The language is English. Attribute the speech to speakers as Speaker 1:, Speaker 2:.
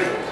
Speaker 1: Thank you.